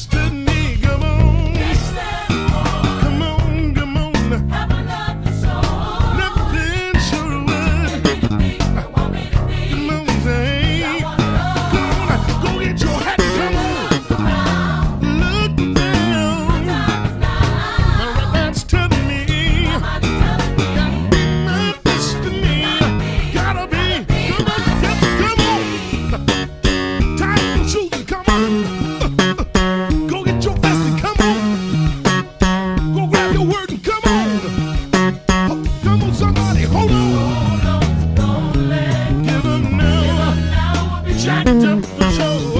stood jacked up the sure.